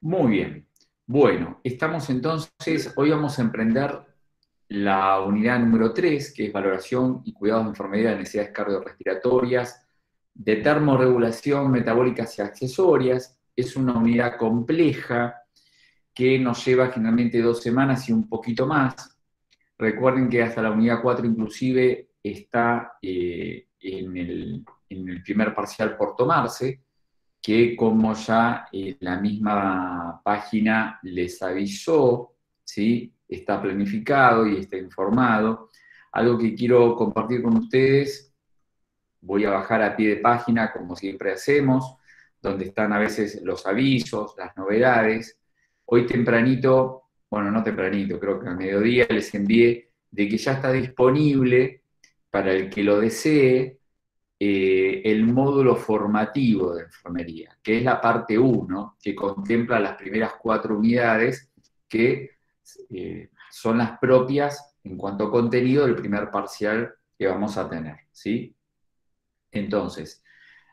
Muy bien. Bueno, estamos entonces, hoy vamos a emprender la unidad número 3, que es valoración y cuidados de enfermedad de necesidades cardiorrespiratorias, de termorregulación metabólicas y accesorias. Es una unidad compleja que nos lleva generalmente dos semanas y un poquito más. Recuerden que hasta la unidad 4 inclusive está eh, en, el, en el primer parcial por tomarse, que como ya eh, la misma página les avisó, ¿sí? está planificado y está informado. Algo que quiero compartir con ustedes, voy a bajar a pie de página como siempre hacemos, donde están a veces los avisos, las novedades. Hoy tempranito, bueno, no tempranito, creo que al mediodía les envié de que ya está disponible para el que lo desee eh, el módulo formativo de enfermería, que es la parte 1, que contempla las primeras cuatro unidades que eh, son las propias en cuanto a contenido del primer parcial que vamos a tener. ¿sí? Entonces,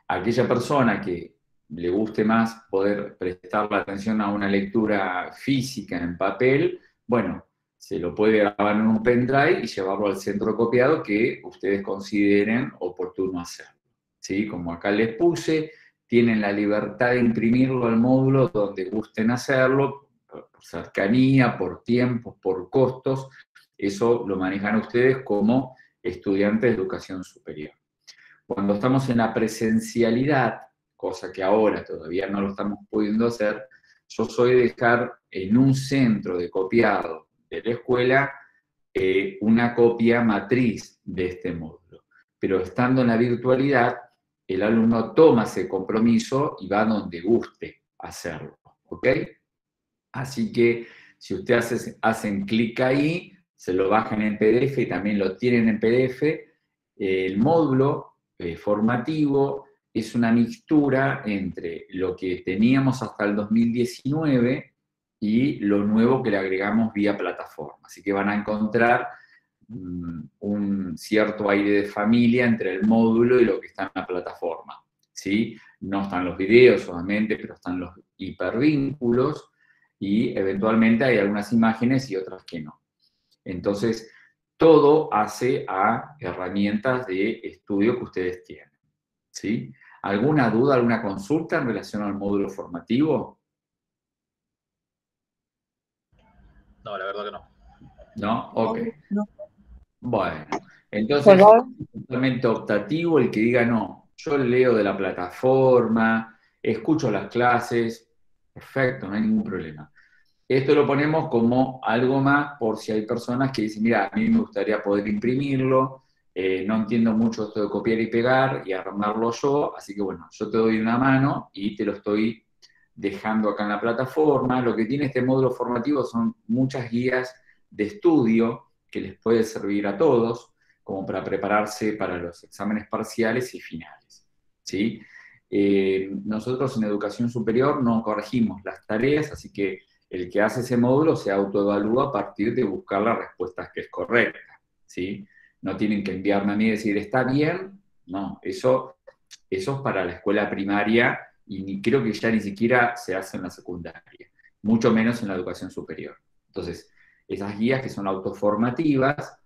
aquella persona que le guste más poder prestar la atención a una lectura física en papel, bueno, se lo puede grabar en un pendrive y llevarlo al centro copiado que ustedes consideren oportuno hacerlo. ¿Sí? Como acá les puse, tienen la libertad de imprimirlo al módulo donde gusten hacerlo, por cercanía, por tiempos, por costos. Eso lo manejan ustedes como estudiantes de educación superior. Cuando estamos en la presencialidad, cosa que ahora todavía no lo estamos pudiendo hacer, yo soy dejar en un centro de copiado de la escuela eh, una copia matriz de este módulo. Pero estando en la virtualidad, el alumno toma ese compromiso y va donde guste hacerlo. ¿Ok? Así que si ustedes hacen clic ahí, se lo bajan en PDF y también lo tienen en PDF, el módulo eh, formativo es una mixtura entre lo que teníamos hasta el 2019 y lo nuevo que le agregamos vía plataforma. Así que van a encontrar mm, un cierto aire de familia entre el módulo y lo que está en la plataforma. ¿sí? No están los videos solamente, pero están los hipervínculos y eventualmente hay algunas imágenes y otras que no. Entonces, todo hace a herramientas de estudio que ustedes tienen. ¿sí? ¿Alguna duda, alguna consulta en relación al módulo formativo? No, la verdad que no. ¿No? Ok. Bueno, entonces es totalmente optativo el que diga, no, yo leo de la plataforma, escucho las clases, perfecto, no hay ningún problema. Esto lo ponemos como algo más por si hay personas que dicen, mira, a mí me gustaría poder imprimirlo, eh, no entiendo mucho esto de copiar y pegar y armarlo yo, así que bueno, yo te doy una mano y te lo estoy dejando acá en la plataforma. Lo que tiene este módulo formativo son muchas guías de estudio que les puede servir a todos, como para prepararse para los exámenes parciales y finales. ¿sí? Eh, nosotros en educación superior no corregimos las tareas, así que el que hace ese módulo se autoevalúa a partir de buscar las respuestas que es correcta. ¿sí? No tienen que enviarme a mí y decir, ¿está bien? No, eso, eso es para la escuela primaria y creo que ya ni siquiera se hace en la secundaria, mucho menos en la educación superior. Entonces, esas guías que son autoformativas,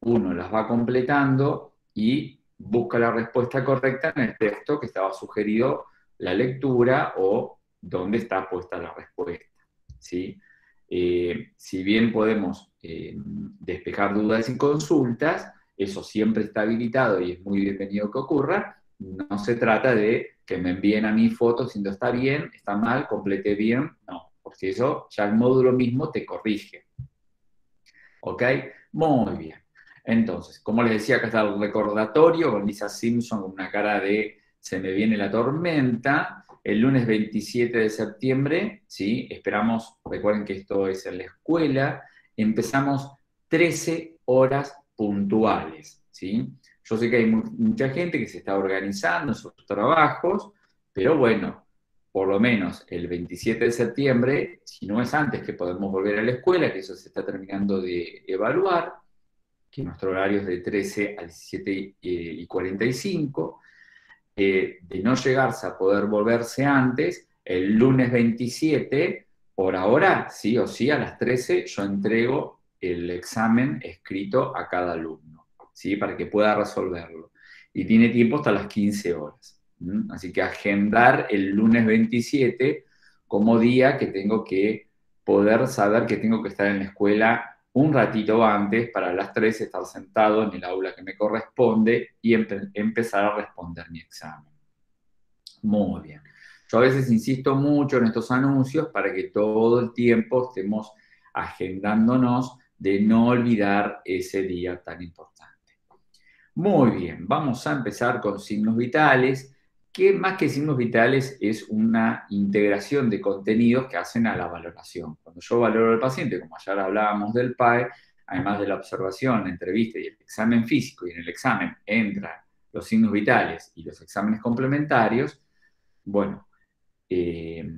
uno las va completando y busca la respuesta correcta en el texto que estaba sugerido la lectura o dónde está puesta la respuesta. ¿sí? Eh, si bien podemos eh, despejar dudas y consultas, eso siempre está habilitado y es muy bienvenido que ocurra, no se trata de que me envíen a mí fotos diciendo está bien, está mal, completé bien. No, porque eso ya el módulo mismo te corrige. ¿Ok? Muy bien. Entonces, como les decía, acá está el recordatorio con Lisa Simpson con una cara de se me viene la tormenta. El lunes 27 de septiembre, ¿sí? Esperamos, recuerden que esto es en la escuela, empezamos 13 horas puntuales, ¿sí? Yo sé que hay mucha gente que se está organizando sus trabajos, pero bueno, por lo menos el 27 de septiembre, si no es antes que podemos volver a la escuela, que eso se está terminando de evaluar, que nuestro horario es de 13 a 17 eh, y 45, eh, de no llegarse a poder volverse antes, el lunes 27, por ahora, sí o sí, a las 13 yo entrego el examen escrito a cada alumno, ¿sí? Para que pueda resolverlo. Y tiene tiempo hasta las 15 horas. Así que agendar el lunes 27 como día que tengo que poder saber que tengo que estar en la escuela un ratito antes para las 3 estar sentado en el aula que me corresponde y empezar a responder mi examen. Muy bien. Yo a veces insisto mucho en estos anuncios para que todo el tiempo estemos agendándonos de no olvidar ese día tan importante. Muy bien, vamos a empezar con signos vitales, que más que signos vitales es una integración de contenidos que hacen a la valoración. Cuando yo valoro al paciente, como ayer hablábamos del PAE, además de la observación, la entrevista y el examen físico, y en el examen entran los signos vitales y los exámenes complementarios, bueno, eh,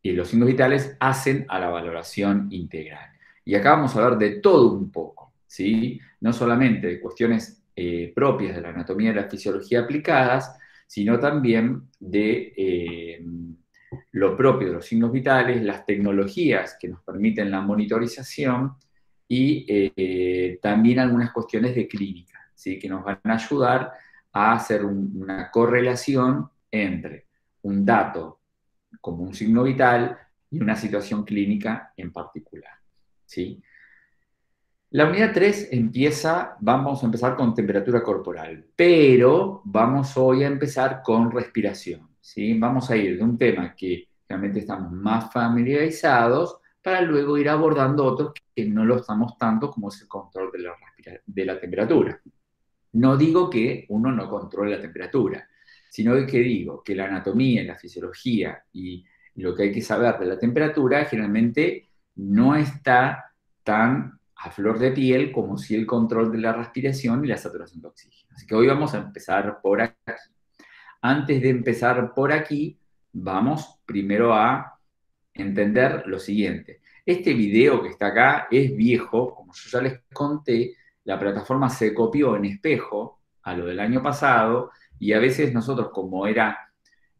y los signos vitales hacen a la valoración integral. Y acá vamos a hablar de todo un poco, ¿sí? No solamente de cuestiones eh, propias de la anatomía y la fisiología aplicadas, sino también de eh, lo propio de los signos vitales, las tecnologías que nos permiten la monitorización y también algunas cuestiones de clínica, ¿sí? que nos van a ayudar a hacer una correlación entre un dato como un signo vital y una situación clínica en particular. ¿sí? La unidad 3 empieza, vamos a empezar con temperatura corporal, pero vamos hoy a empezar con respiración. ¿sí? Vamos a ir de un tema que realmente estamos más familiarizados para luego ir abordando otros que no lo estamos tanto, como es el control de la, de la temperatura. No digo que uno no controle la temperatura, sino que digo que la anatomía, la fisiología y lo que hay que saber de la temperatura generalmente no está tan a flor de piel como si el control de la respiración y la saturación de oxígeno. Así que hoy vamos a empezar por aquí. Antes de empezar por aquí, vamos primero a entender lo siguiente. Este video que está acá es viejo, como yo ya les conté, la plataforma se copió en espejo a lo del año pasado y a veces nosotros, como era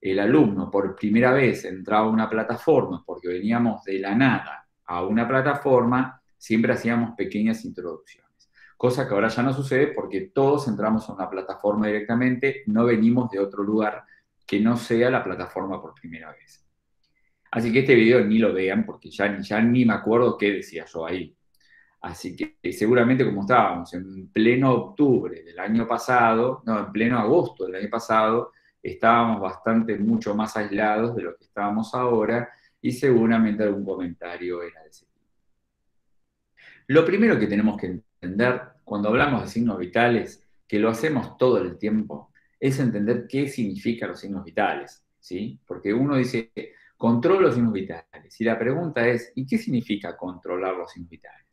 el alumno por primera vez entraba a una plataforma, porque veníamos de la nada a una plataforma, siempre hacíamos pequeñas introducciones. Cosa que ahora ya no sucede porque todos entramos a una plataforma directamente, no venimos de otro lugar que no sea la plataforma por primera vez. Así que este video ni lo vean porque ya, ya ni me acuerdo qué decía yo ahí. Así que seguramente como estábamos en pleno octubre del año pasado, no, en pleno agosto del año pasado, estábamos bastante mucho más aislados de lo que estábamos ahora y seguramente algún comentario era de ese. Lo primero que tenemos que entender cuando hablamos de signos vitales, que lo hacemos todo el tiempo, es entender qué significan los signos vitales, ¿sí? Porque uno dice, controlo los signos vitales, y la pregunta es, ¿y qué significa controlar los signos vitales?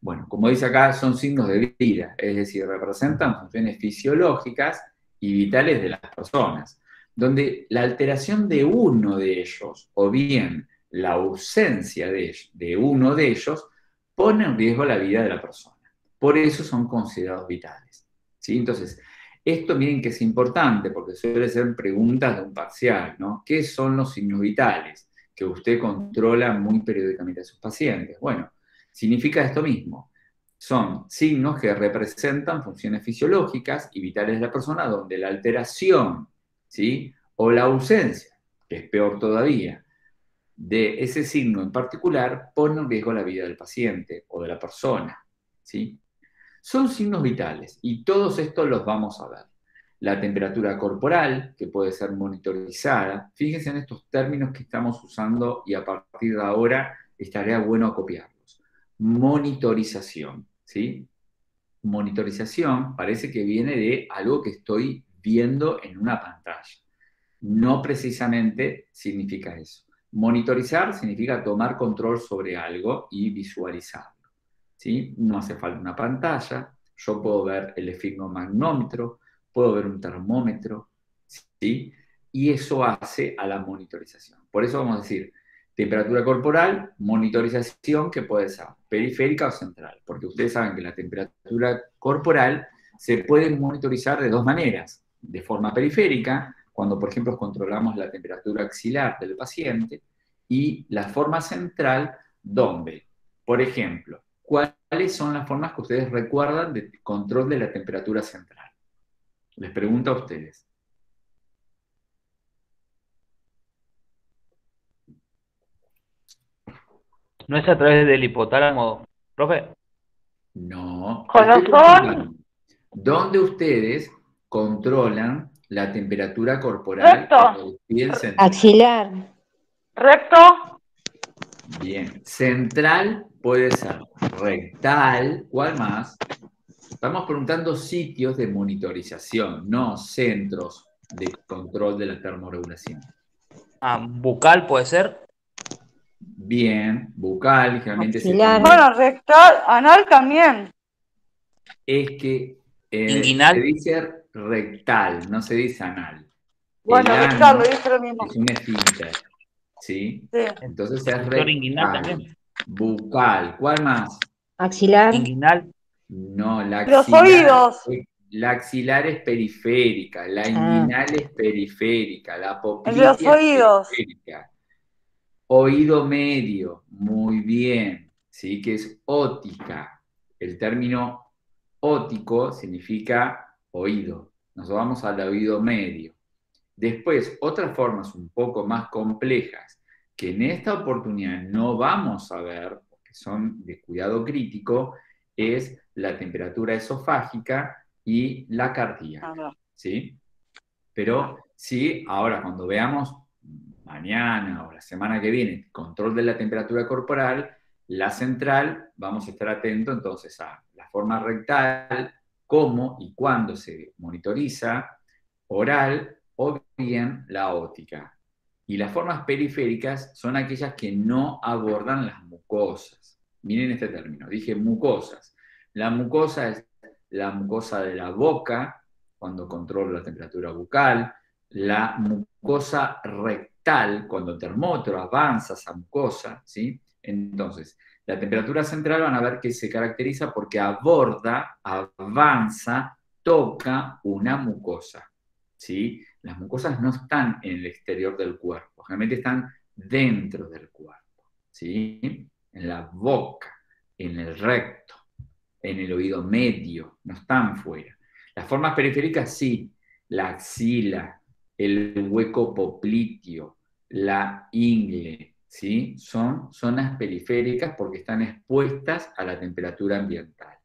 Bueno, como dice acá, son signos de vida, es decir, representan funciones fisiológicas y vitales de las personas, donde la alteración de uno de ellos o bien la ausencia de, de uno de ellos pone en riesgo la vida de la persona. Por eso son considerados vitales. ¿sí? Entonces, esto miren que es importante porque suele ser preguntas de un parcial, ¿no? ¿Qué son los signos vitales que usted controla muy periódicamente a sus pacientes? Bueno, significa esto mismo. Son signos que representan funciones fisiológicas y vitales de la persona donde la alteración, ¿sí? O la ausencia, que es peor todavía, de ese signo en particular pone en riesgo la vida del paciente o de la persona, ¿sí? Son signos vitales y todos estos los vamos a ver. La temperatura corporal, que puede ser monitorizada. Fíjense en estos términos que estamos usando y a partir de ahora estaría bueno copiar monitorización, ¿sí? Monitorización parece que viene de algo que estoy viendo en una pantalla. No precisamente significa eso. Monitorizar significa tomar control sobre algo y visualizarlo. ¿sí? No hace falta una pantalla, yo puedo ver el esfigmomagnómetro, puedo ver un termómetro, ¿sí? y eso hace a la monitorización. Por eso vamos a decir, Temperatura corporal, monitorización que puede ser periférica o central, porque ustedes saben que la temperatura corporal se puede monitorizar de dos maneras, de forma periférica, cuando, por ejemplo, controlamos la temperatura axilar del paciente, y la forma central, donde, por ejemplo, ¿cuáles son las formas que ustedes recuerdan de control de la temperatura central? Les pregunto a ustedes. ¿No es a través del hipotálamo, profe? No. ¿Corazón? ¿Dónde ustedes controlan la temperatura corporal? Recto. Axilar. Recto. Bien. Central puede ser rectal. ¿Cuál más? Estamos preguntando sitios de monitorización, no centros de control de la termorregulación. Ah, bucal puede ser. Bien, bucal, ligeramente. Axilar. Bueno, rectal, anal también. Es que eh, Inguinal. se dice rectal, no se dice anal. Bueno, El rectal, lo dice lo mismo. Es un esfínter, ¿sí? Sí. Entonces es Sector inguinal rectal. también. Bucal, ¿cuál más? Axilar. Inguinal. No, la Los axilar. oídos. La axilar es periférica, la Ah. inguinal es periférica, la poplitea los oídos. es periférica. Oído medio, muy bien, ¿sí? Que es ótica. El término ótico significa oído. Nos vamos al oído medio. Después, otras formas un poco más complejas que en esta oportunidad no vamos a ver, porque son de cuidado crítico, es la temperatura esofágica y la cardíaca. ¿sí? Pero sí, ahora cuando veamos mañana o la semana que viene control de la temperatura corporal, la central, vamos a estar atentos entonces a la forma rectal, cómo y cuándo se monitoriza, oral o bien la óptica. Y las formas periféricas son aquellas que no abordan las mucosas. Miren este término, dije mucosas. La mucosa es la mucosa de la boca, cuando controlo la temperatura bucal, la mucosa rectal, cuando el termómetro avanza esa mucosa, ¿sí? Entonces, la temperatura central van a ver que se caracteriza porque aborda, avanza, toca una mucosa, ¿sí? Las mucosas no están en el exterior del cuerpo, generalmente están dentro del cuerpo, ¿sí? En la boca, en el recto, en el oído medio, no están fuera. Las formas periféricas sí, la axila, el hueco popliteo, la ingle, ¿sí? Son zonas periféricas porque están expuestas a la temperatura ambiental.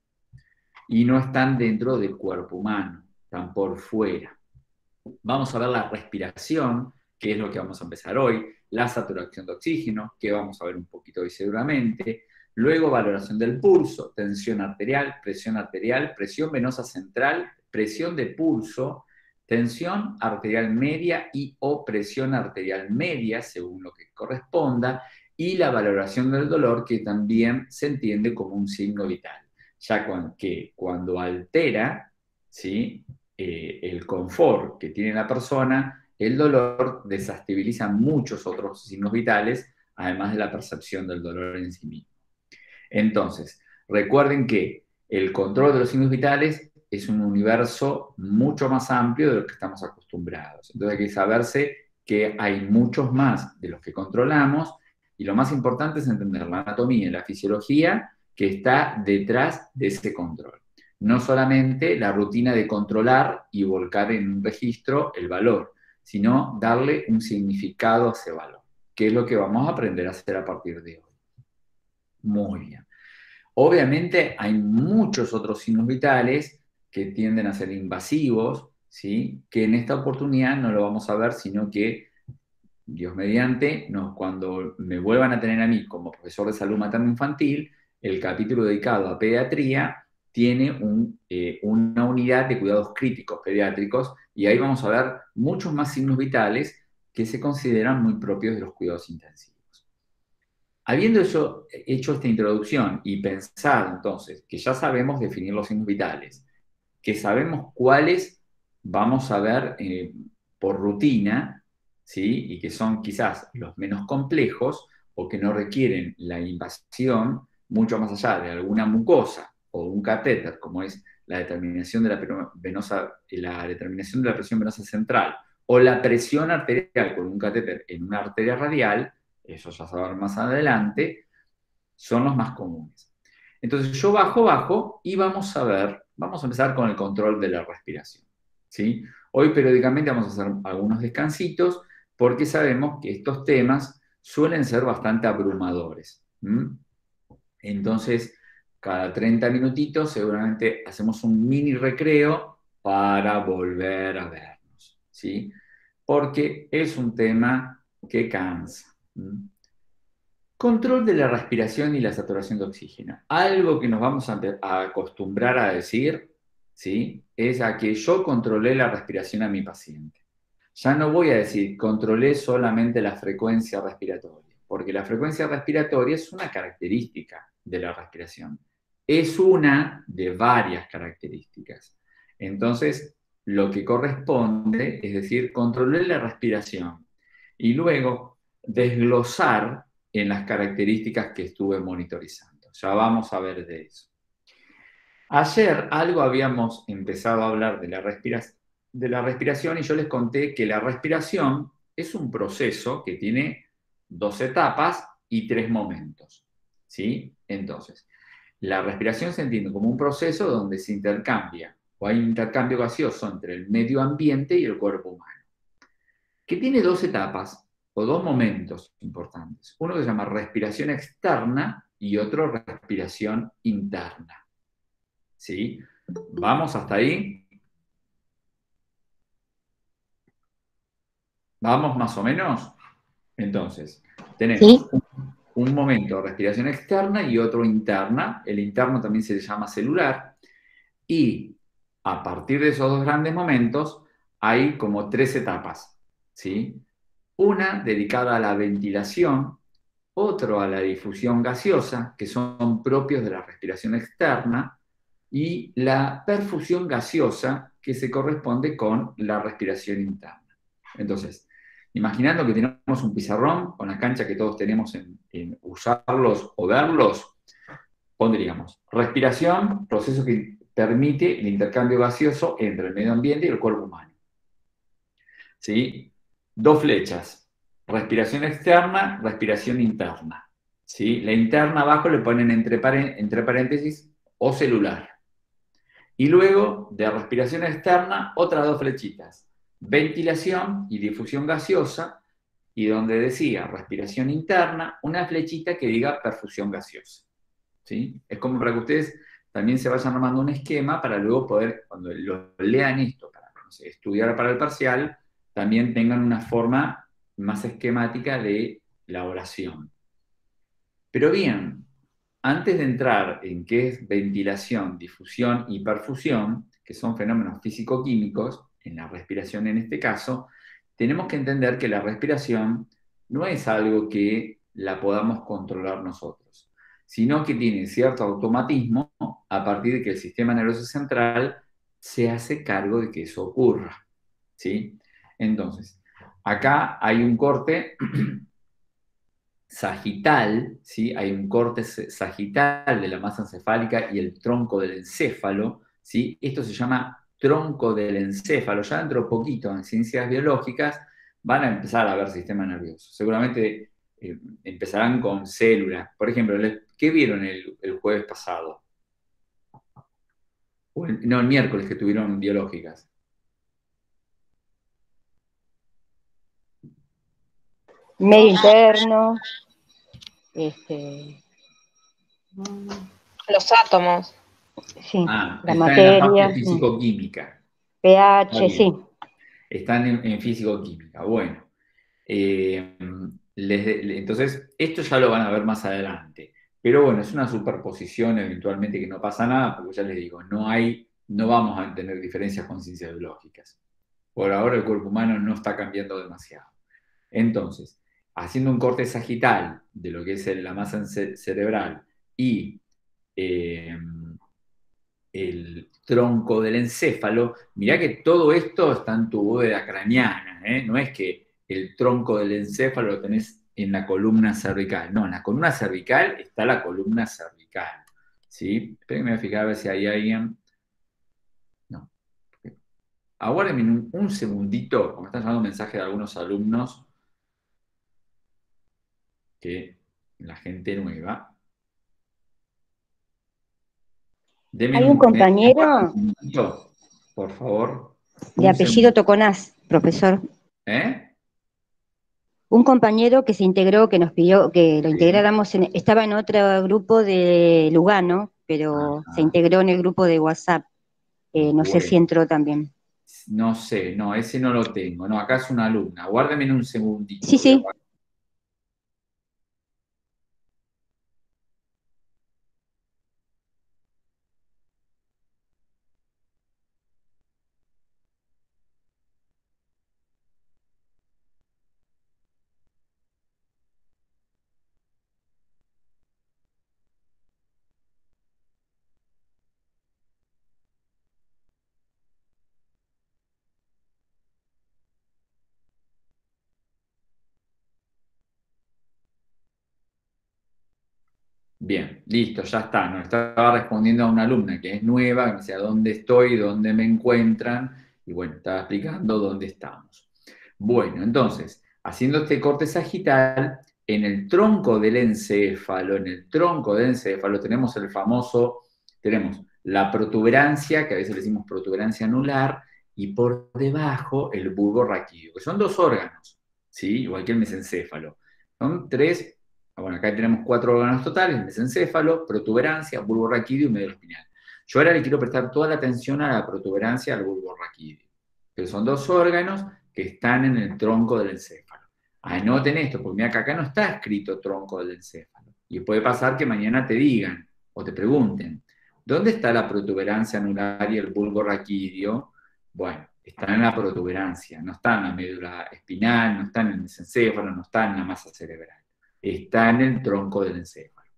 Y no están dentro del cuerpo humano, están por fuera. Vamos a ver la respiración, que es lo que vamos a empezar hoy, la saturación de oxígeno, que vamos a ver un poquito hoy seguramente, luego valoración del pulso, tensión arterial, presión arterial, presión venosa central, presión de pulso, tensión arterial media y o presión arterial media, según lo que corresponda, y la valoración del dolor, que también se entiende como un signo vital, ya que cuando altera ¿sí? eh, el confort que tiene la persona, el dolor desestabiliza muchos otros signos vitales, además de la percepción del dolor en sí mismo. Entonces, recuerden que el control de los signos vitales es un universo mucho más amplio de lo que estamos acostumbrados. Entonces hay que saberse que hay muchos más de los que controlamos y lo más importante es entender la anatomía y la fisiología que está detrás de ese control. No solamente la rutina de controlar y volcar en un registro el valor, sino darle un significado a ese valor, que es lo que vamos a aprender a hacer a partir de hoy. Muy bien. Obviamente hay muchos otros signos vitales que tienden a ser invasivos, ¿sí? que en esta oportunidad no lo vamos a ver, sino que, Dios mediante, cuando me vuelvan a tener a mí como profesor de salud materno-infantil, el capítulo dedicado a pediatría tiene eh, una unidad de cuidados críticos pediátricos y ahí vamos a ver muchos más signos vitales que se consideran muy propios de los cuidados intensivos. Habiendo hecho, hecho esta introducción y pensado entonces que ya sabemos definir los signos vitales, que sabemos cuáles vamos a ver eh, por rutina, ¿sí? y que son quizás los menos complejos o que no requieren la invasión mucho más allá de alguna mucosa o un catéter, como es la determinación de la, venosa, la determinación de la presión venosa central o la presión arterial con un catéter en una arteria radial, eso ya ver más adelante, son los más comunes. Entonces yo bajo, bajo y vamos a ver, vamos a empezar con el control de la respiración. ¿sí? Hoy periódicamente vamos a hacer algunos descansitos porque sabemos que estos temas suelen ser bastante abrumadores. Entonces, cada 30 minutitos seguramente hacemos un mini recreo para volver a vernos, ¿sí? Porque es un tema que cansa. Control de la respiración y la saturación de oxígeno. Algo que nos vamos a, acostumbrar a decir, ¿sí? Es a que yo controlé la respiración a mi paciente. Ya no voy a decir controlé solamente la frecuencia respiratoria, porque la frecuencia respiratoria es una característica de la respiración es una de varias características. Entonces, lo que corresponde es decir, controlar la respiración y luego desglosar en las características que estuve monitorizando. Ya vamos a ver de eso. Ayer algo habíamos empezado a hablar de la, de la respiración y yo les conté que la respiración es un proceso que tiene dos etapas y tres momentos. ¿Sí? Entonces, la respiración se entiende como un proceso donde se intercambia o hay un intercambio gaseoso entre el medio ambiente y el cuerpo humano, que tiene dos etapas o dos momentos importantes. Uno que se llama respiración externa y otro respiración interna. ¿Sí? ¿Vamos hasta ahí? ¿Vamos más o menos? Entonces, tenemos un momento respiración externa y otro interna. El interno también se llama celular. Y a partir de esos dos grandes momentos hay como tres etapas. ¿sí? Una dedicada a la ventilación, otro a la difusión gaseosa, que son propios de la respiración externa, y la perfusión gaseosa, que se corresponde con la respiración interna. Entonces, Imaginando que tenemos un pizarrón con la cancha que todos tenemos en, usarlos o verlos, pondríamos respiración, proceso que permite el intercambio gaseoso entre el medio ambiente y el cuerpo humano. ¿Sí? Dos flechas, respiración externa, respiración interna. ¿Sí? La interna abajo le ponen entre, entre paréntesis o celular. Y luego de respiración externa, otras dos flechitas ventilación y difusión gaseosa, y donde decía respiración interna, una flechita que diga perfusión gaseosa. ¿sí? Es como para que ustedes también se vayan armando un esquema para luego poder, cuando lo lean esto, para estudiar para el parcial, también tengan una forma más esquemática de la oración. Pero bien, antes de entrar en qué es ventilación, difusión y perfusión, que son fenómenos físico-químicos, en la respiración en este caso, tenemos que entender que la respiración no es algo que la podamos controlar nosotros, sino que tiene cierto automatismo a partir de que el sistema nervioso central se hace cargo de que eso ocurra. ¿sí? Entonces, acá hay un corte sagital, ¿sí? hay un corte sagital de la masa encefálica y el tronco del encéfalo. ¿sí? Esto se llama tronco del encéfalo, ya dentro de poquito en ciencias biológicas, van a empezar a ver sistema nervioso. Seguramente eh, empezarán con células. Por ejemplo, ¿qué vieron el, jueves pasado? no, el miércoles que tuvieron biológicas. Medio interno. Este, los átomos. Sí, ah, la materia. En físico-química. pH, sí. Están en, físico-química. Bueno. Eh, entonces, esto ya lo van a ver más adelante. Pero bueno, es una superposición eventualmente que no pasa nada, porque ya les digo, no hay, no vamos a tener diferencias con ciencias biológicas. Por ahora el cuerpo humano no está cambiando demasiado. Entonces, haciendo un corte sagital de lo que es la masa cerebral y eh, el tronco del encéfalo, mirá que todo esto está en tu bóveda craneana, ¿eh? no es que el tronco del encéfalo lo tenés en la columna cervical, no, en la columna cervical está la columna cervical, ¿sí? Esperen me voy a fijar a ver si hay alguien... No. Aguárdenme un, un segundito, como están llegando mensajes de algunos alumnos que la gente nueva. Deme Hay un compañero- por favor. De apellido Toconás, profesor. ¿Eh? Un compañero que se integró, que nos pidió que lo Sí. integráramos, en- estaba en otro grupo de Lugano, pero Ajá. se integró en el grupo de WhatsApp. Eh, no sé si entró también. No sé, no, ese no lo tengo. No, acá es una alumna. Guárdeme en un segundito. Sí, sí. Bien, listo, ya está. Nos estaba respondiendo a una alumna que es nueva, que me decía dónde estoy, dónde me encuentran, y bueno, estaba explicando dónde estamos. Bueno, entonces, haciendo este corte sagital, en el tronco del encéfalo, en el tronco del encéfalo tenemos el famoso, tenemos la protuberancia, que a veces le decimos protuberancia anular, y por debajo el bulbo raquídeo, que son dos órganos, ¿sí? Igual que el mesencéfalo. Son tres bueno, acá tenemos cuatro órganos totales, mesencéfalo, protuberancia, bulbo raquídeo y medio espinal. Yo ahora le quiero prestar toda la atención a la protuberancia al bulbo raquídeo, que son dos órganos que están en el tronco del encéfalo. Anoten esto, porque mira que acá no está escrito tronco del encéfalo. Y puede pasar que mañana te digan o te pregunten, ¿dónde está la protuberancia anular y el bulbo raquídeo? Bueno, están en la protuberancia, no están en la médula espinal, no están en el mesencéfalo, no están en la masa cerebral está en el tronco del encéfalo.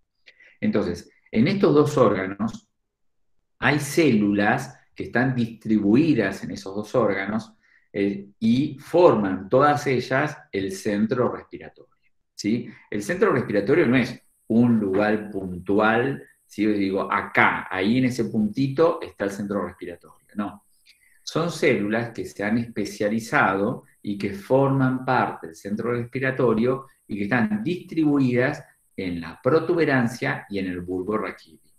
Entonces, en estos dos órganos hay células que están distribuidas en esos dos órganos eh, y forman todas ellas el centro respiratorio. ¿sí? El centro respiratorio no es un lugar puntual, si yo digo acá, ahí en ese puntito está el centro respiratorio. No, son células que se han especializado y que forman parte del centro respiratorio y que están distribuidas en la protuberancia y en el bulbo raquídeo.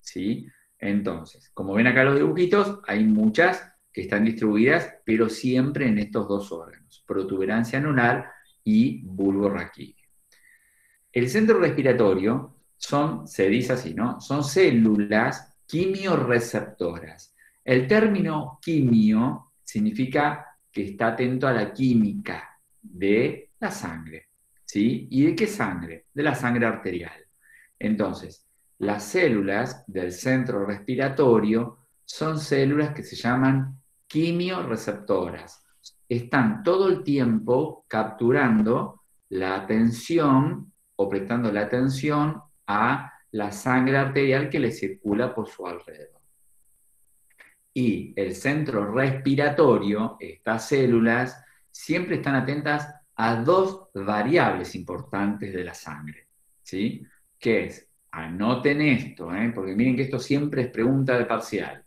¿Sí? Entonces, como ven acá los dibujitos, hay muchas que están distribuidas, pero siempre en estos dos órganos, protuberancia anular y bulbo raquídeo. El centro respiratorio son, se dice así, ¿no? Son células quimioreceptoras. El término quimio significa que está atento a la química de la sangre. ¿Sí? ¿Y de qué sangre? De la sangre arterial. Entonces, las células del centro respiratorio son células que se llaman quimioreceptoras. Están todo el tiempo capturando la atención o prestando la atención a la sangre arterial que le circula por su alrededor. Y el centro respiratorio, estas células, siempre están atentas a dos variables importantes de la sangre, ¿sí? Que es, anoten esto, ¿eh? porque miren que esto siempre es pregunta de parcial,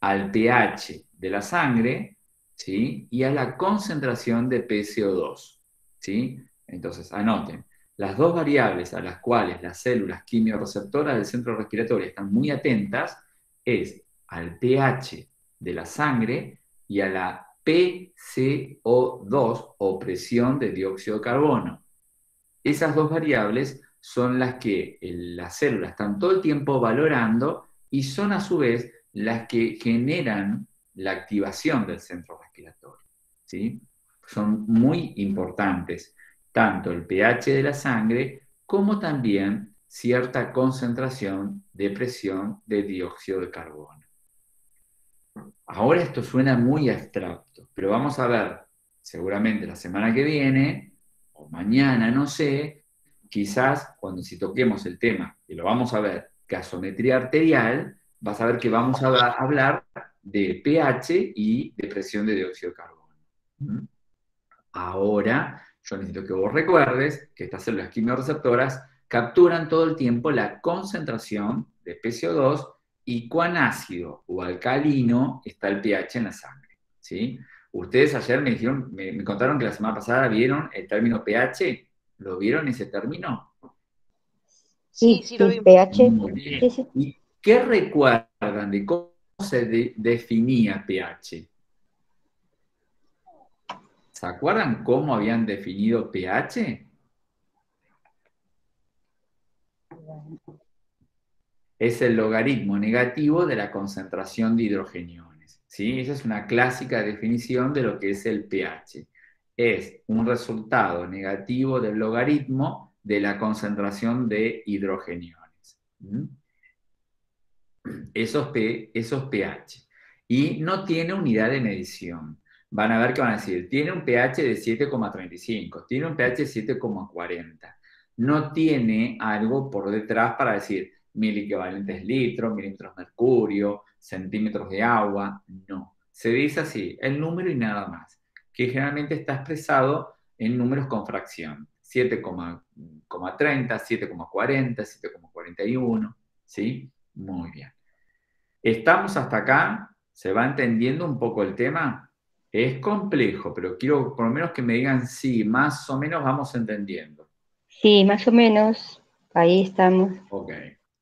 al pH de la sangre, ¿sí? Y a la concentración de PCO2, ¿sí? Entonces, anoten, las dos variables a las cuales las células quimioreceptoras del centro respiratorio están muy atentas es al pH de la sangre y a la PCO2 o presión de dióxido de carbono. Esas dos variables son las que las células están todo el tiempo valorando y son a su vez las que generan la activación del centro respiratorio. ¿sí? Son muy importantes tanto el pH de la sangre como también cierta concentración de presión de dióxido de carbono. Ahora esto suena muy abstracto, pero vamos a ver, seguramente la semana que viene, o mañana, no sé, quizás cuando si toquemos el tema, y lo vamos a ver, gasometría arterial, vas a ver que vamos a hablar de pH y de presión de dióxido de carbono. ¿Mm? Ahora, yo necesito que vos recuerdes que estas células quimioreceptoras capturan todo el tiempo la concentración de PCO2 y cuán ácido o alcalino está el pH en la sangre. ¿sí? Ustedes ayer me dijeron, me, me contaron que la semana pasada vieron el término pH. ¿Lo vieron ese término? Sí, Sí, sí, lo sí, vimos. pH. Muy bien. ¿Y qué recuerdan de cómo se de- definía pH? ¿Se acuerdan cómo habían definido pH? Es el logaritmo negativo de la concentración de hidrogeniones. ¿sí? Esa es una clásica definición de lo que es el pH. Es un resultado negativo del logaritmo de la concentración de hidrogeniones. Esos, P- esos pH. Y no tiene unidad de medición. Van a ver que van a decir, tiene un pH de 7,35, tiene un pH de 7,40. No tiene algo por detrás para decir mil equivalentes litros, milímetros mercurio, centímetros de agua. No. Se dice así, el número y nada más, que generalmente está expresado en números con fracción. 7,30, 7,40, 7,41, ¿sí? Muy bien. ¿Estamos hasta acá? ¿Se va entendiendo un poco el tema? Es complejo, pero quiero por lo menos que me digan sí, más o menos vamos entendiendo. Sí, más o menos. Ahí estamos. Ok.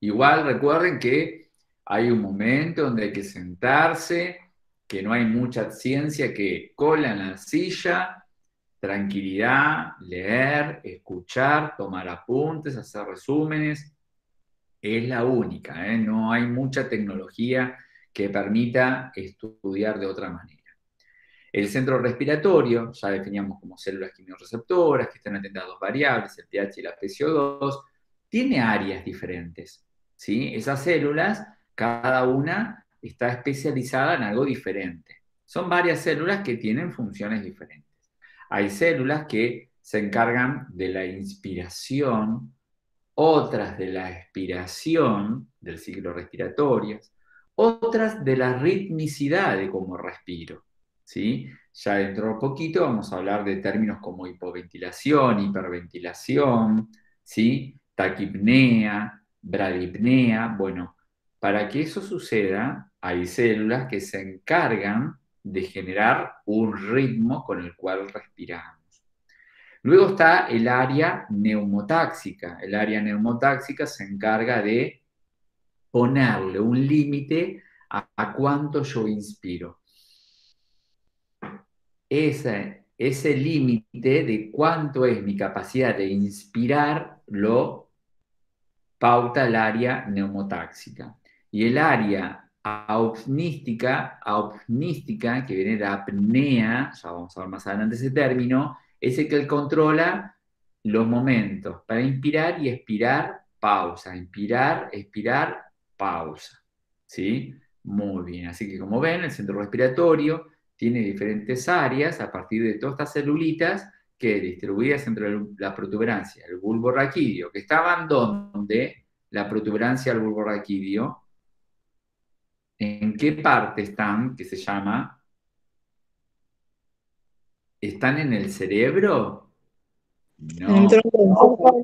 Igual recuerden que hay un momento donde hay que sentarse, que no hay mucha ciencia que cola en la silla, tranquilidad, leer, escuchar, tomar apuntes, hacer resúmenes. Es la única, ¿eh? no hay mucha tecnología que permita estudiar de otra manera. El centro respiratorio, ya definíamos como células quimiorreceptoras que están atentas a dos variables, el pH y la PCO2, tiene áreas diferentes. ¿Sí? Esas células, cada una está especializada en algo diferente. Son varias células que tienen funciones diferentes. Hay células que se encargan de la inspiración, otras de la expiración del ciclo respiratorio, otras de la ritmicidad de cómo respiro. ¿sí? Ya dentro de poquito vamos a hablar de términos como hipoventilación, hiperventilación, ¿sí? taquipnea, bradipnea. Bueno, para que eso suceda, hay células que se encargan de generar un ritmo con el cual respiramos. Luego está el área neumotáxica. El área neumotáxica se encarga de ponerle un límite a, cuánto yo inspiro. Ese, ese límite de cuánto es mi capacidad de inspirar lo pauta el área neumotáxica. Y el área apnística, que viene de apnea, ya vamos a ver más adelante ese término, es el que controla los momentos para inspirar y expirar, pausa, inspirar, expirar, pausa. ¿Sí? Muy bien, así que como ven, el centro respiratorio tiene diferentes áreas a partir de todas estas celulitas que distribuidas entre la protuberancia, el bulbo raquídeo, que estaban donde la protuberancia al bulbo raquídeo, ¿en qué parte están? Que se llama, ¿están en el cerebro? No.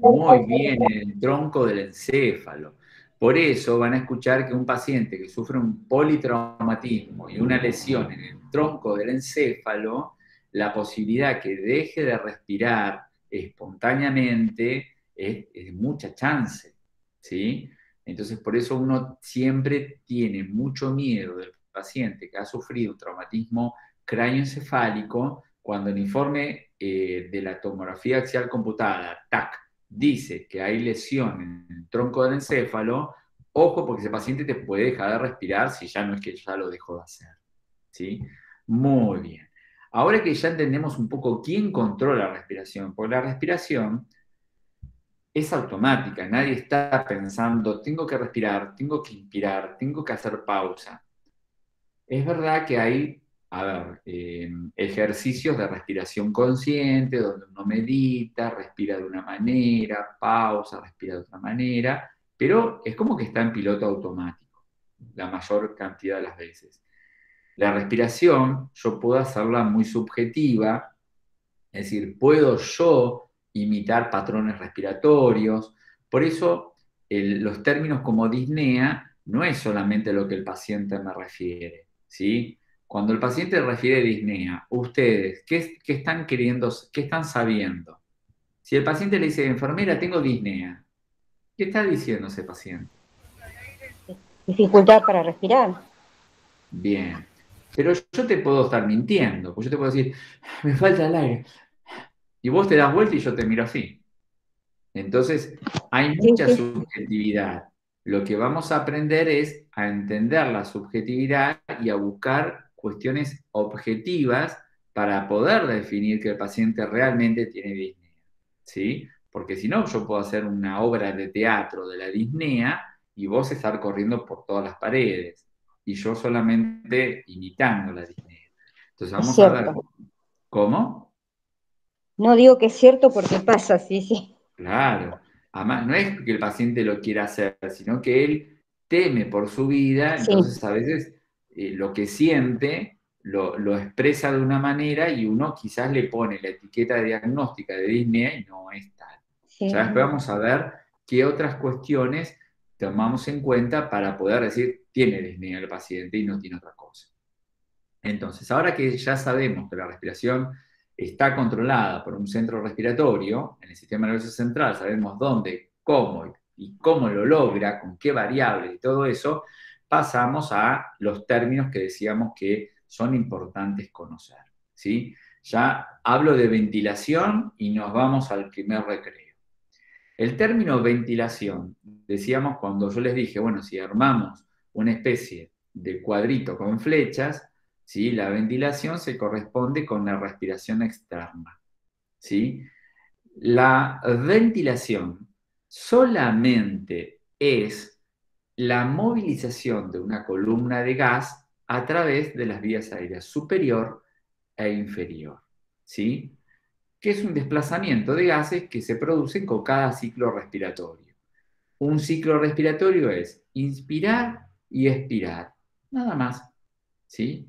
Muy bien, en el tronco del encéfalo. Por eso van a escuchar que un paciente que sufre un politraumatismo y una lesión en el tronco del encéfalo, la posibilidad que deje de respirar espontáneamente es, mucha chance, ¿sí? Entonces, por eso uno siempre tiene mucho miedo del paciente que ha sufrido un traumatismo cráneoencefálico cuando el informe eh, de la tomografía axial computada, TAC, dice que hay lesión en el tronco del encéfalo, ojo porque ese paciente te puede dejar de respirar si ya no es que ya lo dejó de hacer. ¿sí? Muy bien. Ahora que ya entendemos un poco quién controla la respiración, porque la respiración es automática, nadie está pensando, tengo que respirar, tengo que inspirar, tengo que hacer pausa. Es verdad que hay, eh, ejercicios de respiración consciente, donde uno medita, respira de una manera, pausa, respira de otra manera, pero es como que está en piloto automático, la mayor cantidad de las veces. La respiración yo puedo hacerla muy subjetiva, es decir, puedo yo imitar patrones respiratorios. Por eso el, los términos como disnea no es solamente lo que el paciente me refiere, ¿sí? cuando el paciente refiere disnea, ustedes, ¿qué, qué están queriendo, qué están sabiendo? Si el paciente le dice, enfermera, tengo disnea, ¿qué está diciendo ese paciente? Dificultad para respirar. Bien. Pero yo te puedo estar mintiendo, porque yo te puedo decir, me falta el aire. Y vos te das vuelta y yo te miro así. Entonces, hay mucha subjetividad. Lo que vamos a aprender es a entender la subjetividad y a buscar cuestiones objetivas para poder definir que el paciente realmente tiene disnea. ¿Sí? Porque si no, yo puedo hacer una obra de teatro de la disnea y vos estar corriendo por todas las paredes y yo solamente imitando la disnea. Entonces vamos a ver cómo. No digo que es cierto porque pasa, sí, sí. Claro. Además, no es que el paciente lo quiera hacer, sino que él teme por su vida, Sí. entonces a veces eh, lo que siente lo, lo expresa de una manera y uno quizás le pone la etiqueta diagnóstica de disnea y no es tal. sí. Después vamos a ver qué otras cuestiones tomamos en cuenta para poder decir tiene disnea el paciente y no tiene otra cosa. Entonces, ahora que ya sabemos que la respiración está controlada por un centro respiratorio en el sistema nervioso central, sabemos dónde, cómo y cómo lo logra, con qué variables y todo eso, pasamos a los términos que decíamos que son importantes conocer. ¿sí? Ya hablo de ventilación y nos vamos al primer recreo. El término ventilación, decíamos cuando yo les dije, bueno, si armamos una especie de cuadrito con flechas, ¿sí? la ventilación se corresponde con la respiración externa. ¿sí? La ventilación solamente es la movilización de una columna de gas a través de las vías aéreas superior e inferior. ¿sí? que es un desplazamiento de gases que se producen con cada ciclo respiratorio. Un ciclo respiratorio es inspirar y expirar, nada más. ¿sí?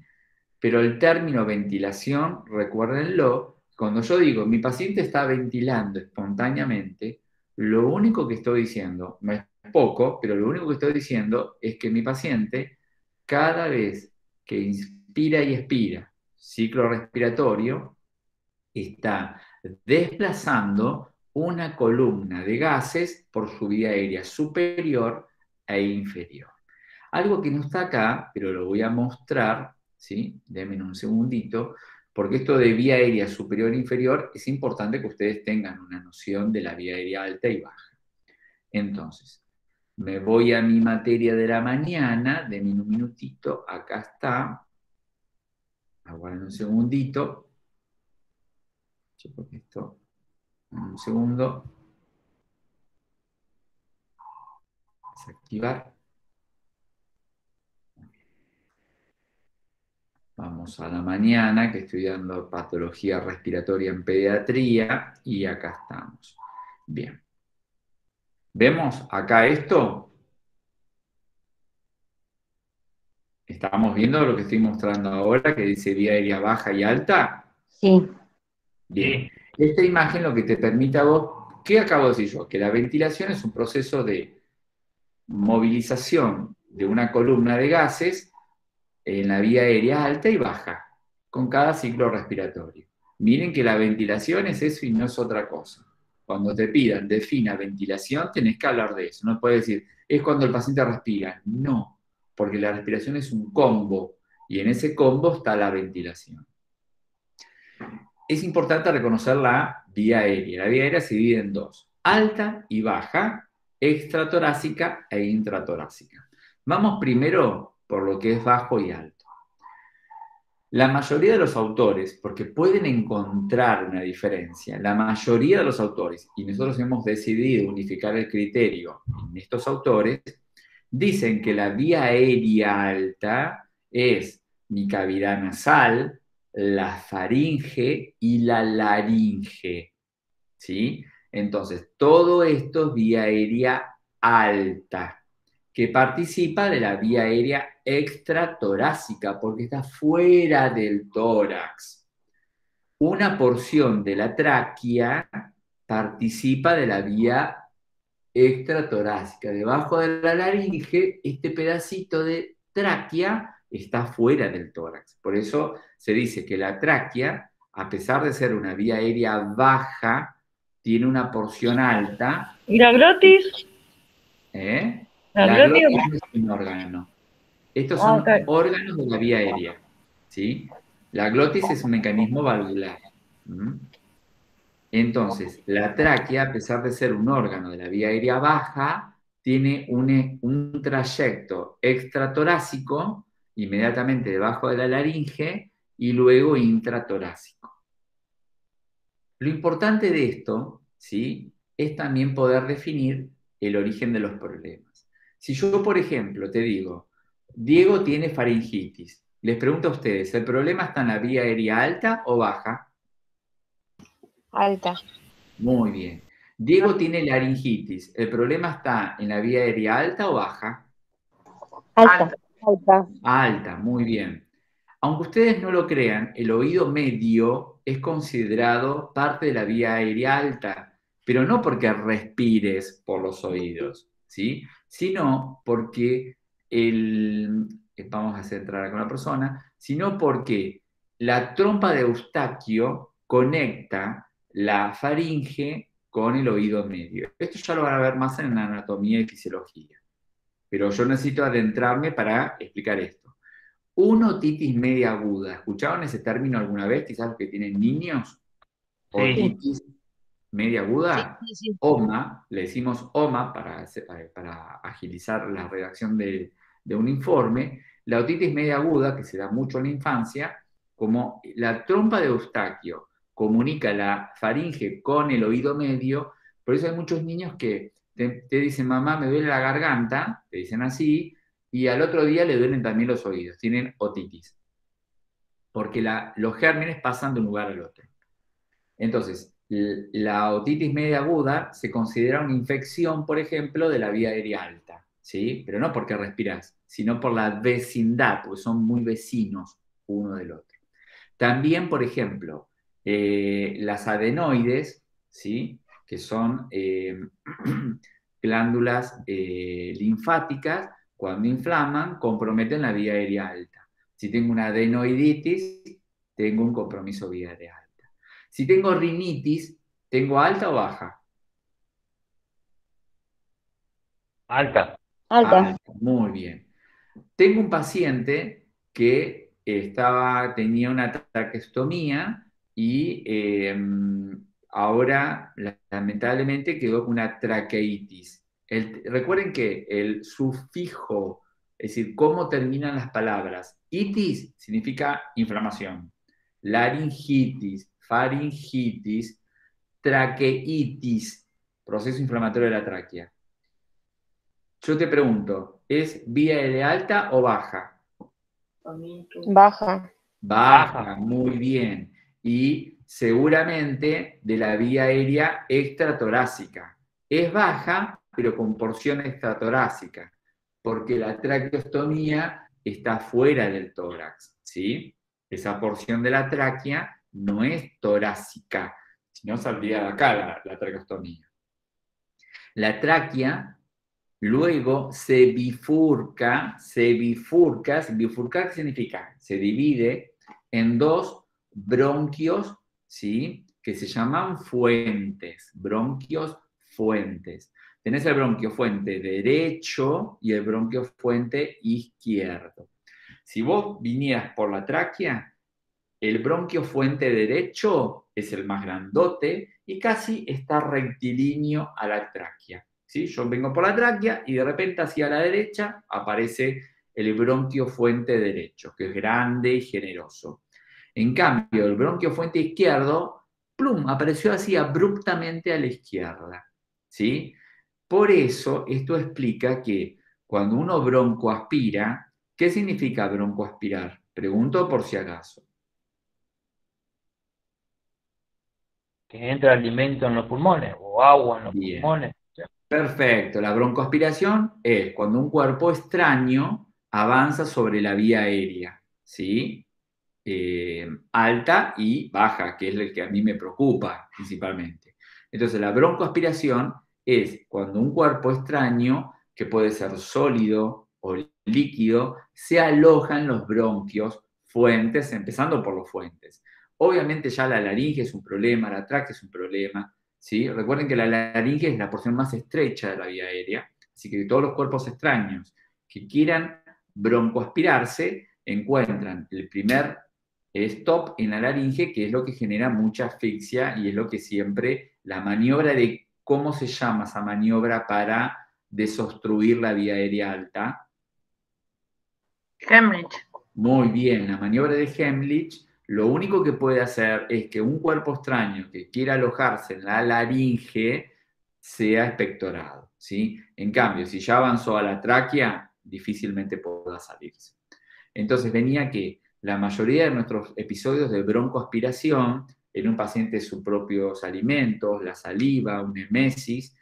Pero el término ventilación, recuérdenlo, cuando yo digo mi paciente está ventilando espontáneamente, lo único que estoy diciendo, no es poco, pero lo único que estoy diciendo es que mi paciente, cada vez que inspira y expira, ciclo respiratorio, está desplazando una columna de gases por su vía aérea superior e inferior. Algo que no está acá, pero lo voy a mostrar, ¿sí? Denme un segundito, porque esto de vía aérea superior e inferior es importante que ustedes tengan una noción de la vía aérea alta y baja. Entonces, me voy a mi materia de la mañana, denme un minutito, acá está. Aguarden un segundito. Esto, un segundo. Desactivar. Vamos a la mañana, que estoy dando patología respiratoria en pediatría, y acá estamos. Bien. ¿Vemos acá esto? ¿Estamos viendo lo que estoy mostrando ahora, que dice vía aérea baja y alta? Sí, Bien. Esta imagen lo que te permite a vos, ¿qué acabo de decir yo? Que la ventilación es un proceso de movilización de una columna de gases en la vía aérea alta y baja, con cada ciclo respiratorio. Miren que la ventilación es eso y no es otra cosa. Cuando te pidan defina ventilación, tenés que hablar de eso. No puedes decir, es cuando el paciente respira. No, porque la respiración es un combo y en ese combo está la ventilación. Es importante reconocer la vía aérea. La vía aérea se divide en dos, alta y baja, extratorácica e intratorácica. Vamos primero por lo que es bajo y alto. La mayoría de los autores, porque pueden encontrar una diferencia, la mayoría de los autores, y nosotros hemos decidido unificar el criterio en estos autores, dicen que la vía aérea alta es mi cavidad nasal, la faringe y la laringe. ¿Sí? Entonces, todo esto es vía aérea alta, que participa de la vía aérea extratorácica, porque está fuera del tórax. Una porción de la tráquea participa de la vía extratorácica. Debajo de la laringe, este pedacito de tráquea está fuera del tórax. Por eso se dice que la tráquea, a pesar de ser una vía aérea baja, tiene una porción alta. ¿Y la glotis? ¿eh? ¿La, La glotis? glotis no es un órgano. Estos Ah, son órganos de la vía aérea. ¿sí? La glotis es un mecanismo valvular. Entonces, la tráquea, a pesar de ser un órgano de la vía aérea baja, tiene un, un trayecto extratorácico inmediatamente debajo de la laringe y luego intratorácico. Lo importante de esto, ¿sí? Es también poder definir el origen de los problemas. Si yo, por ejemplo, te digo, Diego tiene faringitis, les pregunto a ustedes, ¿el problema está en la vía aérea alta o baja? Alta. Muy bien. Diego tiene laringitis, ¿el problema está en la vía aérea alta o baja? Alta. Alta. Alta, muy bien. Aunque ustedes no lo crean, el oído medio es considerado parte de la vía aérea alta, pero no porque respires por los oídos, ¿sí? Sino porque el, vamos a centrar con la persona, sino porque la trompa de Eustaquio conecta la faringe con el oído medio. Esto ya lo van a ver más en anatomía y fisiología, pero yo necesito adentrarme para explicar esto. Una otitis media aguda. ¿Escucharon ese término alguna vez? Quizás los que tienen niños. Sí. Media aguda. Sí, sí. OMA, le decimos OMA para, para- agilizar la redacción de, de un informe. La otitis media aguda, que se da mucho en la infancia, como la trompa de Eustaquio comunica la faringe con el oído medio, por eso hay muchos niños que te, te dicen, mamá, me duele la garganta, te dicen así, y al otro día le duelen también los oídos, tienen otitis, porque la- los gérmenes pasan de un lugar al otro. Entonces, la otitis media aguda se considera una infección, por ejemplo, de la vía aérea alta, ¿sí? Pero no porque respirás, sino por la vecindad, porque son muy vecinos uno del otro. También, por ejemplo, eh, las adenoides, ¿sí? Que son eh, glándulas eh, linfáticas, cuando inflaman, comprometen la vía aérea alta. Si tengo una adenoiditis, tengo un compromiso vía aérea alta. Si tengo rinitis, ¿tengo alta o baja? Alta. Alta. Alta, muy bien. Tengo un paciente que estaba, tenía una traqueostomía y eh, ahora la- lamentablemente quedó con una traqueitis. El- recuerden que el sufijo, es decir, cómo terminan las palabras, itis significa inflamación, laringitis, faringitis, traqueitis, proceso inflamatorio de la tráquea. Yo te pregunto, ¿es vía L alta o baja? Baja. Baja, muy bien. Y seguramente de la vía aérea extratorácica. Es baja, pero con porción extratorácica, porque la traqueostomía está fuera del tórax, ¿sí? Esa porción de la tráquea no es torácica, sino saldría de acá la, la. La tráquea luego se bifurca, se bifurca, se bifurcar ¿qué significa? Se divide en dos bronquios, ¿sí? Que se llaman fuentes, bronquios fuentes. Tenés el bronquio fuente derecho y el bronquio fuente izquierdo. Si vos vinieras por la tráquea, el bronquio fuente derecho es el más grandote y casi está rectilíneo a la tráquea. ¿sí? Yo vengo por la tráquea y de repente hacia la derecha aparece el bronquio fuente derecho, que es grande y generoso. En cambio, el bronquio fuente izquierdo, plum, apareció así abruptamente a la izquierda. ¿sí? Por eso, esto explica que cuando uno broncoaspira, ¿qué significa broncoaspirar? Pregunto por si acaso. Que entra alimento en los pulmones o agua en los Bien. pulmones. Perfecto, la broncoaspiración es cuando un cuerpo extraño avanza sobre la vía aérea, ¿sí? Eh, alta y baja, que es el que a mí me preocupa principalmente. Entonces, la broncoaspiración es cuando un cuerpo extraño, que puede ser sólido o líquido se aloja en los bronquios fuentes, empezando por los fuentes. Obviamente ya la laringe es un problema, la tráquea es un problema, ¿sí? Recuerden que la laringe es la porción más estrecha de la vía aérea, así que todos los cuerpos extraños que quieran broncoaspirarse encuentran el primer stop en la laringe, que es lo que genera mucha asfixia y es lo que siempre la maniobra de cómo se llama esa maniobra para desobstruir la vía aérea alta. Hemlich. Muy bien, la maniobra de Hemlich lo único que puede hacer es que un cuerpo extraño que quiera alojarse en la laringe sea espectorado. ¿sí? En cambio, si ya avanzó a la tráquea, difícilmente podrá salirse. Entonces venía que la mayoría de nuestros episodios de broncoaspiración en un paciente sus propios alimentos, la saliva, un emesis,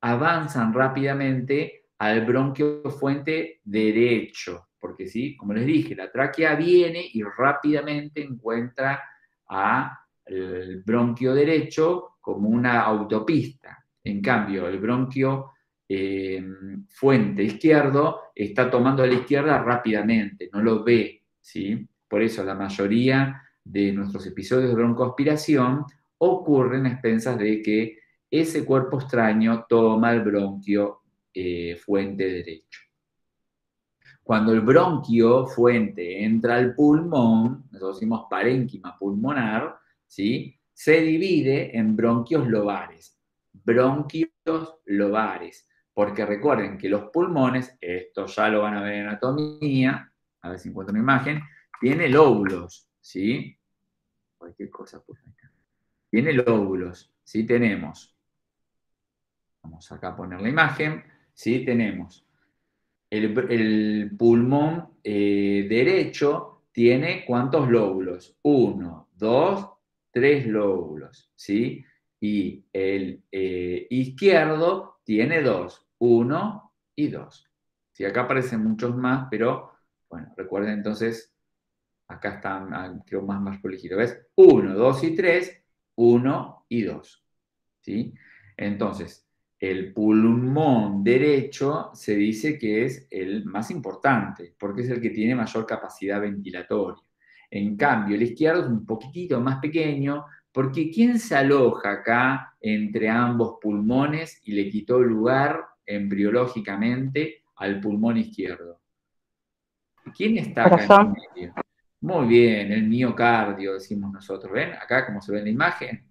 avanzan rápidamente al bronquio fuente derecho, porque sí, como les dije, la tráquea viene y rápidamente encuentra al bronquio derecho como una autopista. En cambio, el bronquio eh, fuente izquierdo está tomando a la izquierda rápidamente, no lo ve, ¿sí? Por eso la mayoría de nuestros episodios de broncoaspiración ocurren a expensas de que ese cuerpo extraño toma el bronquio eh, fuente derecho. Cuando el bronquio fuente entra al pulmón, nosotros decimos parénquima pulmonar, ¿sí? se divide en bronquios lobares. Bronquios lobares. Porque recuerden que los pulmones, esto ya lo van a ver en anatomía, a ver si encuentro una imagen, tiene lóbulos, ¿sí? Cualquier cosa, pues Tiene lóbulos, ¿sí? Tenemos, vamos acá a poner la imagen, ¿sí? Tenemos el, pulmón eh, derecho tiene cuántos lóbulos? Uno, dos, tres lóbulos, ¿sí? Y el eh, izquierdo tiene dos, uno y dos. Sí, acá aparecen muchos más, pero bueno, recuerden entonces Acá están, ah, creo, más, más. ¿Ves? 1, 2 y 3, 1 y 2. ¿Sí? Entonces, el pulmón derecho se dice que es el más importante, porque es el que tiene mayor capacidad ventilatoria. En cambio, el izquierdo es un poquitito más pequeño, porque ¿quién se aloja acá entre ambos pulmones y le quitó lugar embriológicamente al pulmón izquierdo? ¿Quién está acá en medio? Muy bien, el miocardio, decimos nosotros. ¿Ven? Acá, como se ve en la imagen,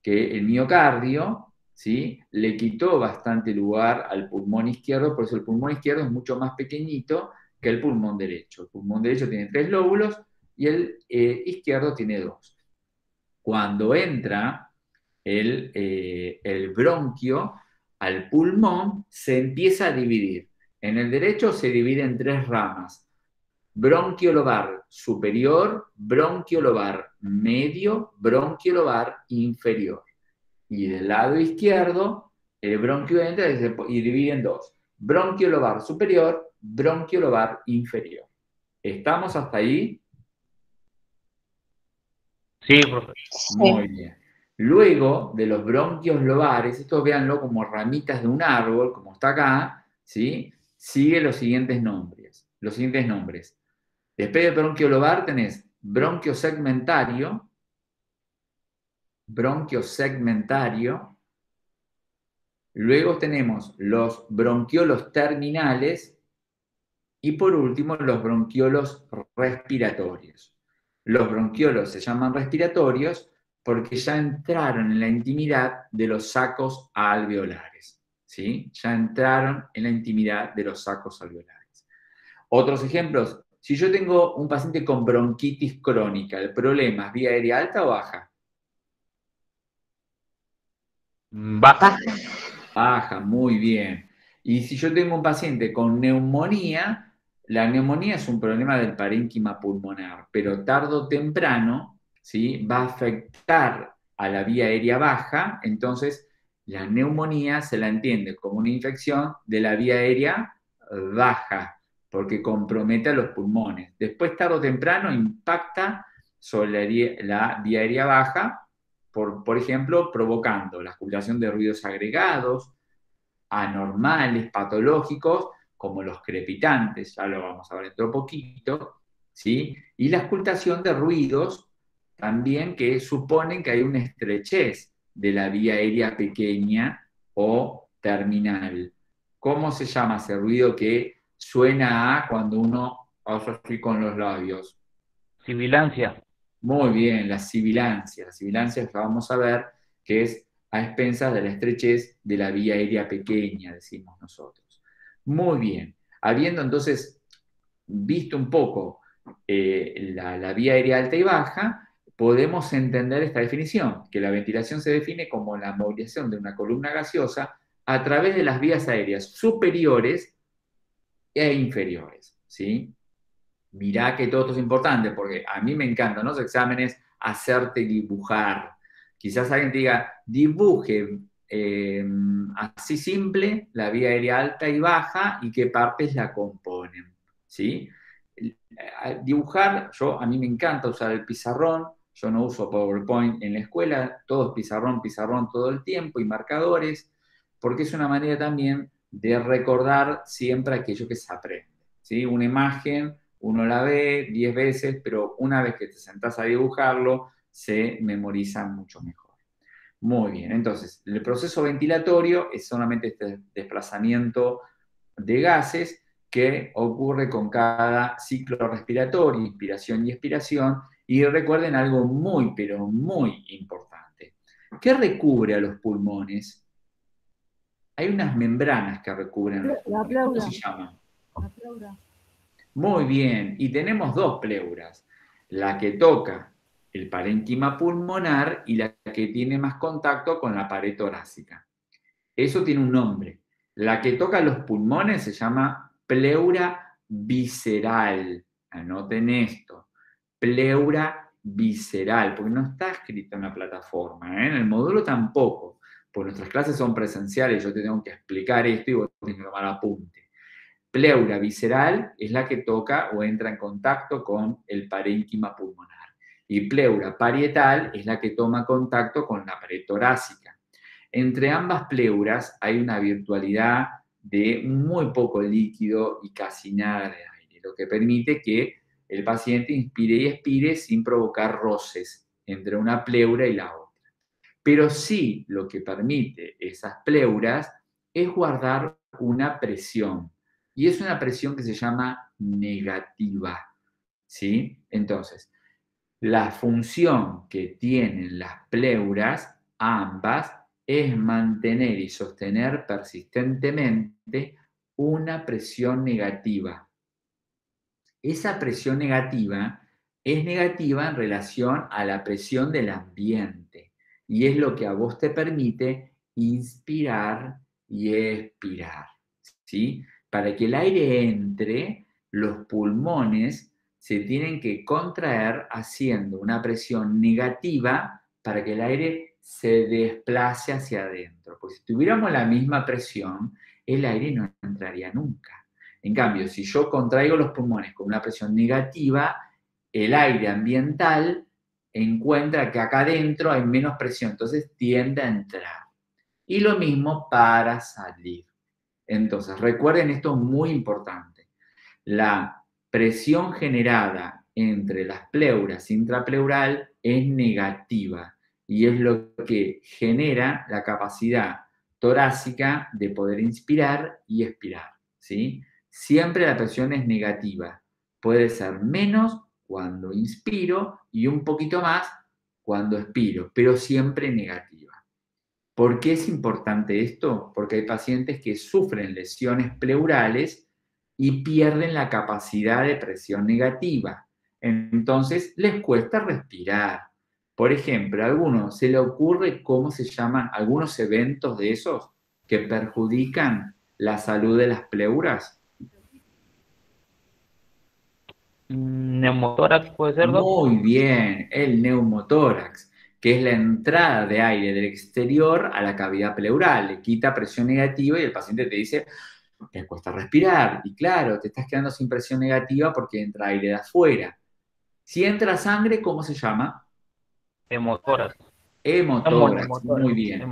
que el miocardio ¿sí? le quitó bastante lugar al pulmón izquierdo, por eso el pulmón izquierdo es mucho más pequeñito que el pulmón derecho. El pulmón derecho tiene tres lóbulos y el eh, izquierdo tiene dos. Cuando entra el, eh, el bronquio al pulmón, se empieza a dividir. En el derecho se divide en tres ramas bronquiolobar superior, bronquiolobar medio, bronquiolobar inferior. Y del lado izquierdo, el bronquio entra y divide en dos. Bronquiolobar superior, bronquiolobar inferior. ¿Estamos hasta ahí? Sí, profesor. Muy bien. Luego de los bronquios lobares, esto véanlo como ramitas de un árbol, como está acá, ¿sí? Sigue los siguientes nombres. Los siguientes nombres. Después del bronquio lobar tenés bronquio segmentario, bronquio segmentario. Luego tenemos los bronquiolos terminales y por último los bronquiolos respiratorios. Los bronquiolos se llaman respiratorios porque ya entraron en la intimidad de los sacos alveolares. ¿sí? Ya entraron en la intimidad de los sacos alveolares. Otros ejemplos, si yo tengo un paciente con bronquitis crónica, ¿el problema es vía aérea alta o baja? Baja. Baja, muy bien. Y si yo tengo un paciente con neumonía, la neumonía es un problema del parénquima pulmonar, pero tarde o temprano ¿sí? va a afectar a la vía aérea baja, entonces la neumonía se la entiende como una infección de la vía aérea baja porque compromete a los pulmones. Después, tarde o temprano, impacta sobre la vía aérea baja, por, ejemplo, provocando la acumulación de ruidos agregados, anormales, patológicos, como los crepitantes, ya lo vamos a ver dentro de poquito, ¿sí? Y la auscultación de ruidos también que suponen que hay una estrechez de la vía aérea pequeña o terminal. ¿Cómo se llama ese ruido que suena a cuando uno hace así con los labios? Sibilancia. Muy bien, la sibilancia. La sibilancia que vamos a ver que es a expensas de la estrechez de la vía aérea pequeña, decimos nosotros. Muy bien. Habiendo entonces visto un poco eh, la, la vía aérea alta y baja, podemos entender esta definición, que la ventilación se define como la movilización de una columna gaseosa a través de las vías aéreas superiores e inferiores. ¿sí? Mirá que todo esto es importante, porque a mí me encantan los exámenes hacerte dibujar. Quizás alguien te diga, dibuje eh, así simple la vía aérea alta y baja y qué partes la componen. ¿sí? Dibujar, yo, a mí me encanta usar el pizarrón, yo no uso PowerPoint en la escuela, todo es pizarrón, pizarrón todo el tiempo y marcadores, porque es una manera también de recordar siempre aquello que se aprende. ¿sí? Una imagen, uno la ve 10 veces, pero una vez que te sentás a dibujarlo, se memoriza mucho mejor. Muy bien, entonces, el proceso ventilatorio es solamente este desplazamiento de gases que ocurre con cada ciclo respiratorio, inspiración y expiración, y recuerden algo muy, pero muy importante. ¿Qué recubre a los pulmones? Hay unas membranas que recubren los pulmones. ¿Cómo se llaman? La pleura. Muy bien, y tenemos dos pleuras, la que toca el parénquima pulmonar y la que tiene más contacto con la pared torácica. Eso tiene un nombre. La que toca los pulmones se llama pleura visceral. Anoten esto pleura visceral, porque no está escrito en la plataforma, ¿eh? en el módulo tampoco, porque nuestras clases son presenciales, yo te tengo que explicar esto y vos tenés que tomar apunte. Pleura visceral es la que toca o entra en contacto con el parénquima pulmonar. Y pleura parietal es la que toma contacto con la pared torácica. Entre ambas pleuras hay una virtualidad de muy poco líquido y casi nada de aire, lo que permite que el paciente inspire y expire sin provocar roces entre una pleura y la otra. Pero sí lo que permite esas pleuras es guardar una presión. Y es una presión que se llama negativa. ¿Sí? Entonces, la función que tienen las pleuras, ambas, es mantener y sostener persistentemente una presión negativa esa presión negativa es negativa en relación a la presión del ambiente y es lo que a vos te permite inspirar y expirar. ¿sí? Para que el aire entre, los pulmones se tienen que contraer haciendo una presión negativa para que el aire se desplace hacia adentro. Porque si tuviéramos la misma presión, el aire no entraría nunca. En cambio, si yo contraigo los pulmones con una presión negativa, el aire ambiental encuentra que acá adentro hay menos presión, entonces tiende a entrar. Y lo mismo para salir. Entonces, recuerden esto es muy importante. La presión generada entre las pleuras intrapleural es negativa y es lo que genera la capacidad torácica de poder inspirar y expirar. ¿sí? Siempre la presión es negativa. Puede ser menos cuando inspiro y un poquito más cuando expiro, pero siempre negativa. ¿Por qué es importante esto? Porque hay pacientes que sufren lesiones pleurales y pierden la capacidad de presión negativa. Entonces les cuesta respirar. Por ejemplo, a alguno se le ocurre cómo se llaman algunos eventos de esos que perjudican la salud de las pleuras. Neumotórax puede ser, Muy bien, el neumotórax, que es la entrada de aire del exterior a la cavidad pleural, le quita presión negativa y el paciente te dice, te cuesta respirar. Y claro, te estás quedando sin presión negativa porque entra aire de afuera. Si entra sangre, ¿cómo se llama? Hemotórax. Hemotórax, muy bien.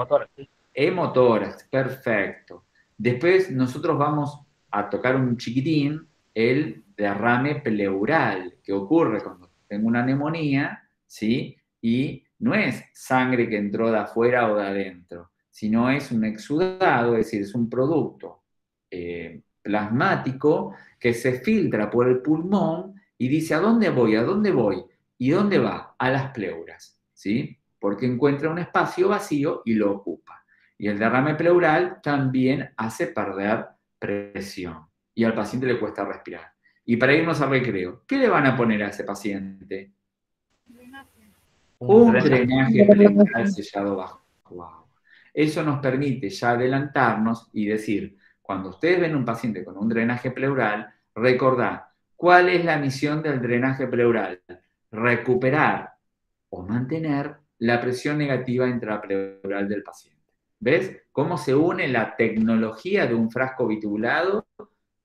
Hemotórax, perfecto. Después nosotros vamos a tocar un chiquitín el derrame pleural que ocurre cuando tengo una neumonía, ¿sí? Y no es sangre que entró de afuera o de adentro, sino es un exudado, es decir, es un producto eh, plasmático que se filtra por el pulmón y dice, ¿a dónde voy? ¿A dónde voy? ¿Y dónde va? A las pleuras, ¿sí? Porque encuentra un espacio vacío y lo ocupa. Y el derrame pleural también hace perder presión y al paciente le cuesta respirar. Y para irnos al recreo, ¿qué le van a poner a ese paciente? Un drenaje pleural sellado bajo agua. Eso nos permite ya adelantarnos y decir, cuando ustedes ven un paciente con un drenaje pleural, recordad, ¿cuál es la misión del drenaje pleural? Recuperar o mantener la presión negativa intrapleural del paciente. ¿Ves cómo se une la tecnología de un frasco bitubulado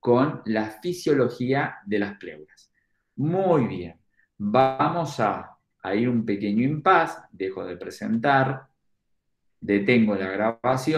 con la fisiología de las pleuras? Muy bien, vamos a, ir un pequeño impas, dejo de presentar, detengo la grabación.